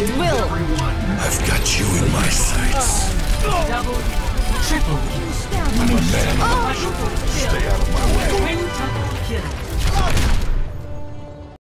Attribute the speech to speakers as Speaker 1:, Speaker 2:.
Speaker 1: will. I've got you in my sights.